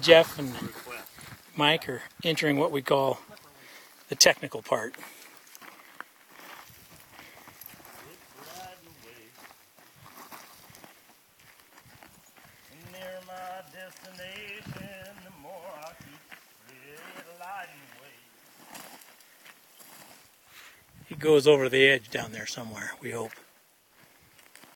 Jeff and Mike are entering what we call the technical part. He goes over the edge down there somewhere, we hope.